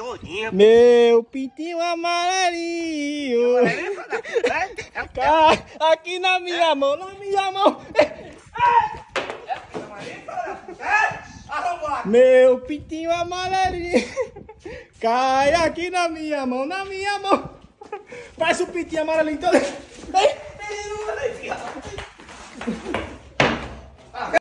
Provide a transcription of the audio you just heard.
todinha. Meu pintinho amarelinho. É? Cai aqui na minha mão, na minha mão. É. Meu pintinho amarelinho. Cai aqui na minha mão, na minha mão. Faz o pintinho amarelinho todo. Ei, ei, ei, ei.